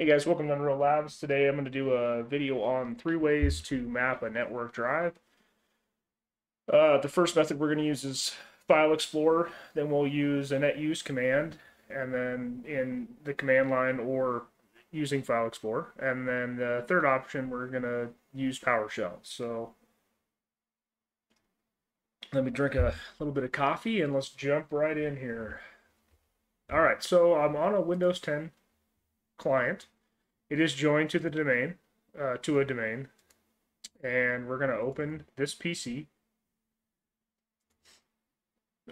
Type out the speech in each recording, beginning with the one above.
Hey guys, welcome to Unreal Labs. Today I'm going to do a video on three ways to map a network drive. Uh, the first method we're going to use is File Explorer. Then we'll use a net use command, and then in the command line or using File Explorer. And then the third option, we're going to use PowerShell. So let me drink a little bit of coffee and let's jump right in here. All right, so I'm on a Windows 10 client. It is joined to the domain, uh, to a domain, and we're going to open this PC,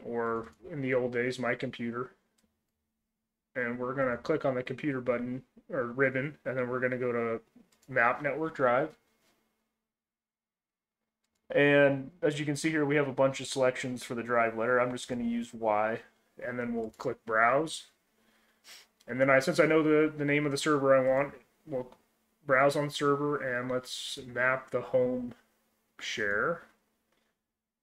or in the old days, my computer, and we're going to click on the computer button or ribbon, and then we're going to go to Map Network Drive. And as you can see here, we have a bunch of selections for the drive letter. I'm just going to use Y, and then we'll click Browse and then I, since I know the, the name of the server I want, we'll browse on server and let's map the home share.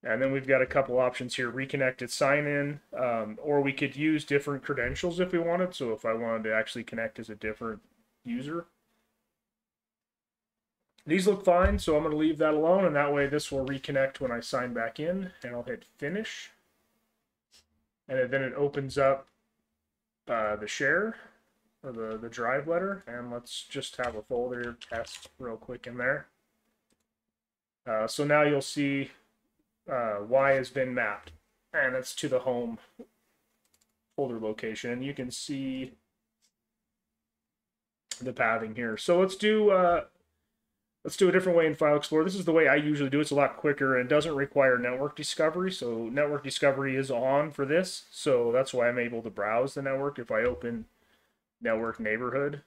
And then we've got a couple options here, reconnect, reconnected sign in, um, or we could use different credentials if we wanted. So if I wanted to actually connect as a different user. These look fine, so I'm going to leave that alone, and that way this will reconnect when I sign back in, and I'll hit finish. And then it opens up uh, the share or the, the drive letter and let's just have a folder test real quick in there. Uh, so now you'll see uh, Y has been mapped and it's to the home folder location. You can see the pathing here. So let's do uh, let's do a different way in File Explorer. This is the way I usually do. It. It's a lot quicker and doesn't require network discovery. So network discovery is on for this. So that's why I'm able to browse the network. If I open network neighborhood,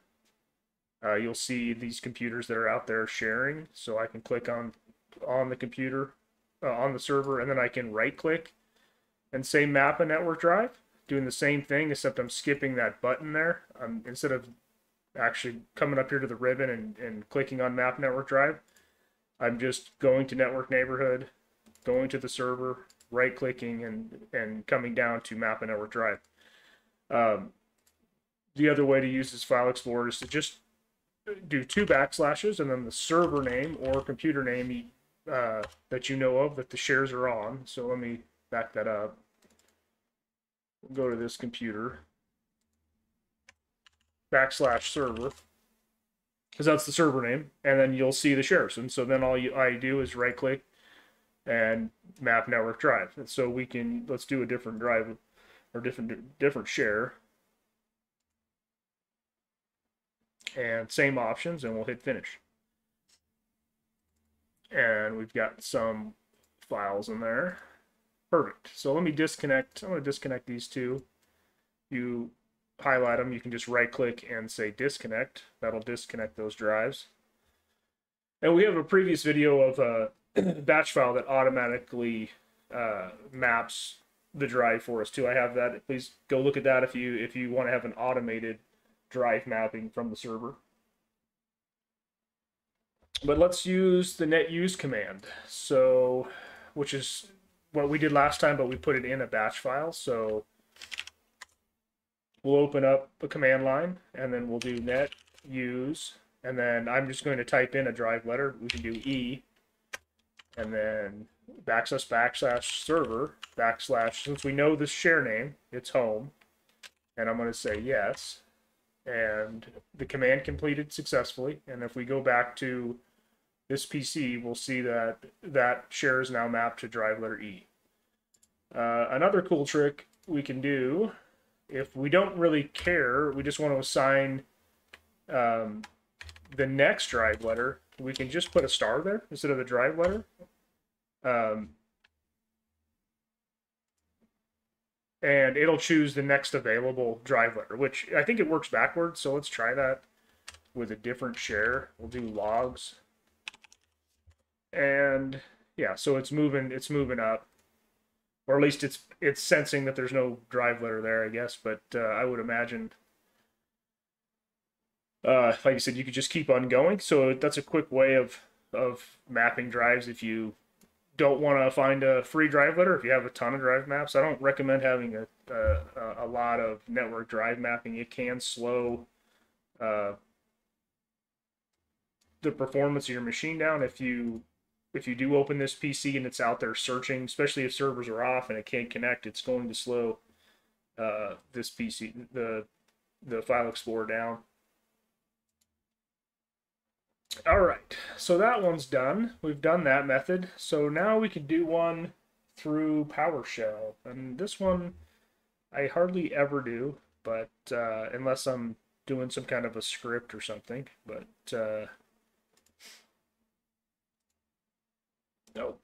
uh, you'll see these computers that are out there sharing. So I can click on on the computer, uh, on the server, and then I can right click and say map a network drive. Doing the same thing, except I'm skipping that button there. Um, instead of actually coming up here to the ribbon and, and clicking on map network drive. I'm just going to network neighborhood, going to the server, right clicking and, and coming down to map a network drive. Um, the other way to use this file explorer is to just do two backslashes and then the server name or computer name uh, that you know of that the shares are on. So let me back that up. Go to this computer backslash server because that's the server name, and then you'll see the shares. And so then all you, I do is right click and map network drive. And so we can let's do a different drive or different different share. And same options, and we'll hit finish. And we've got some files in there. Perfect. So let me disconnect. I'm going to disconnect these two. You highlight them, you can just right click and say disconnect. That'll disconnect those drives. And we have a previous video of a batch file that automatically uh, maps the drive for us too. I have that. Please go look at that if you if you want to have an automated drive mapping from the server. But let's use the net use command. So, which is what we did last time, but we put it in a batch file. So we'll open up a command line and then we'll do net use and then I'm just going to type in a drive letter. We can do E and then backslash backslash server backslash since we know the share name, it's home. And I'm going to say yes. And the command completed successfully. And if we go back to this PC, we'll see that that share is now mapped to drive letter E. Uh, another cool trick we can do if we don't really care, we just want to assign um, the next drive letter, we can just put a star there instead of the drive letter. Um, and it'll choose the next available drive letter, which I think it works backwards. So let's try that with a different share. We'll do logs. And yeah, so it's moving, it's moving up or at least it's it's sensing that there's no drive letter there, I guess. But uh, I would imagine, uh, like I said, you could just keep on going. So that's a quick way of of mapping drives if you don't want to find a free drive letter. If you have a ton of drive maps, I don't recommend having a a, a lot of network drive mapping. It can slow uh, the performance of your machine down if you if you do open this PC and it's out there searching, especially if servers are off and it can't connect, it's going to slow uh, this PC the the file explorer down. All right, so that one's done. We've done that method. So now we can do one through PowerShell. And this one I hardly ever do, but uh, unless I'm doing some kind of a script or something. But uh, no.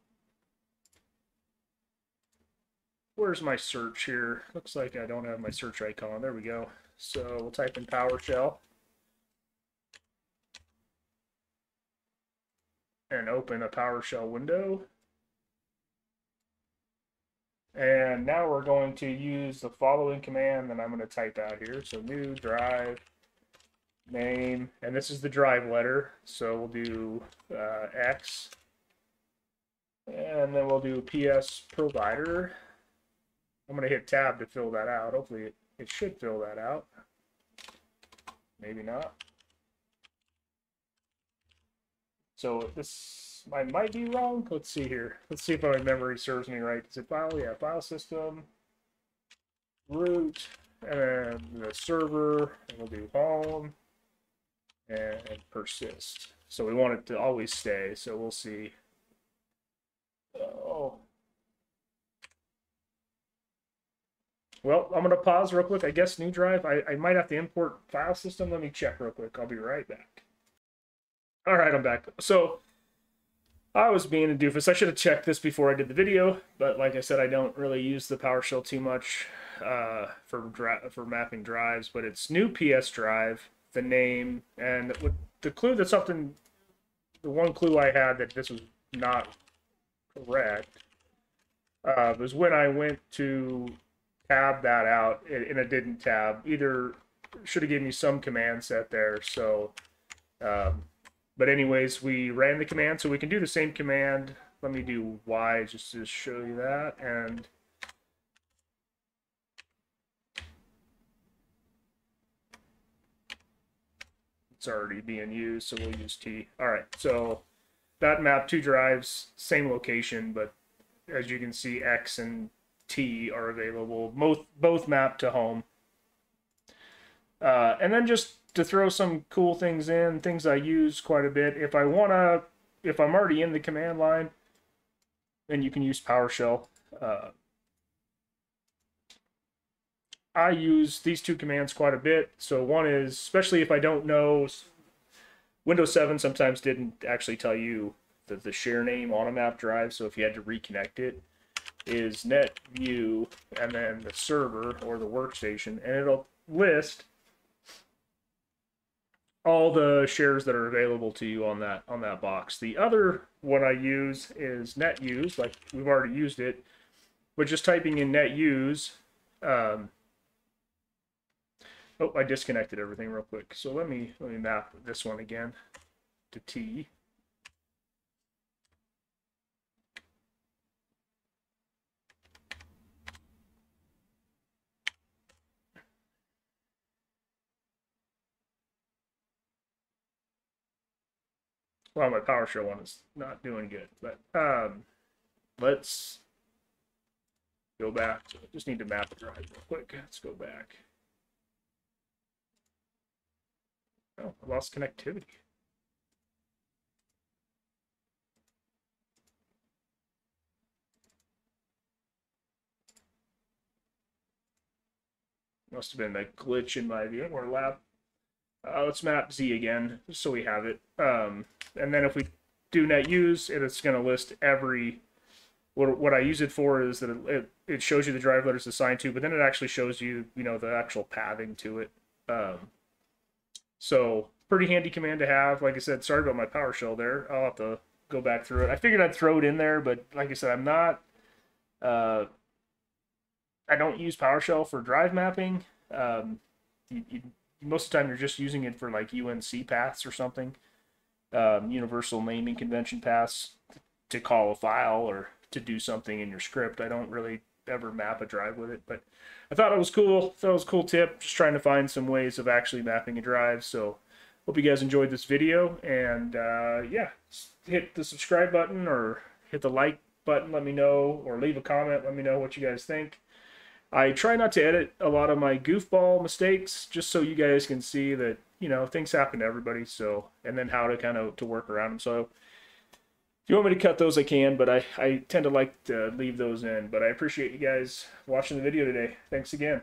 Where's my search here? Looks like I don't have my search icon. There we go. So we'll type in PowerShell. and open a PowerShell window. And now we're going to use the following command that I'm going to type out here. So new drive name, and this is the drive letter. So we'll do uh, X, and then we'll do PS provider. I'm going to hit tab to fill that out. Hopefully it, it should fill that out. Maybe not. So this I might be wrong. Let's see here. Let's see if my memory serves me right. Is it file? Yeah, file system, root, and then the server, and we'll do home, and persist. So we want it to always stay, so we'll see. Oh. Well, I'm going to pause real quick. I guess new drive. I, I might have to import file system. Let me check real quick. I'll be right back. All right, I'm back. So I was being a doofus. I should have checked this before I did the video, but like I said, I don't really use the PowerShell too much uh, for for mapping drives. But it's new PS drive, the name, and the clue that something, the one clue I had that this was not correct uh, was when I went to tab that out and it didn't tab. Either should have given me some command set there, so. Um, but anyways, we ran the command, so we can do the same command. Let me do Y just to show you that. And it's already being used, so we'll use T. All right, so that map two drives, same location, but as you can see, X and T are available, both both mapped to home. Uh, and then just to throw some cool things in, things I use quite a bit. If I want to, if I'm already in the command line, then you can use PowerShell. Uh, I use these two commands quite a bit. So one is, especially if I don't know, Windows 7 sometimes didn't actually tell you the, the share name on a map drive. So if you had to reconnect it, is net view and then the server or the workstation, and it'll list all the shares that are available to you on that on that box. The other one I use is net use, like we've already used it, but just typing in net use. Um, oh, I disconnected everything real quick. So let me let me map this one again to T. well, my PowerShell one is not doing good, but um, let's go back. Just need to map the drive real quick. Let's go back. Oh, I lost connectivity. Must have been a glitch in my VMware lab. Uh, let's map Z again, so we have it. Um, and then if we do net use, it's going to list every. What, what I use it for is that it, it shows you the drive letters assigned to, but then it actually shows you, you know, the actual pathing to it. Um, so pretty handy command to have. Like I said, sorry about my PowerShell there. I'll have to go back through it. I figured I'd throw it in there, but like I said, I'm not. Uh, I don't use PowerShell for drive mapping. Um, you, you, most of the time, you're just using it for like UNC paths or something um, universal naming convention paths to call a file or to do something in your script. I don't really ever map a drive with it, but I thought it was cool. Thought it was a cool tip. Just trying to find some ways of actually mapping a drive. So Hope you guys enjoyed this video, and uh, yeah, hit the subscribe button or hit the like button. Let me know, or leave a comment. Let me know what you guys think. I try not to edit a lot of my goofball mistakes, just so you guys can see that you know things happen to everybody. So, and then how to kind of to work around them. So, if you want me to cut those, I can, but I I tend to like to leave those in. But I appreciate you guys watching the video today. Thanks again.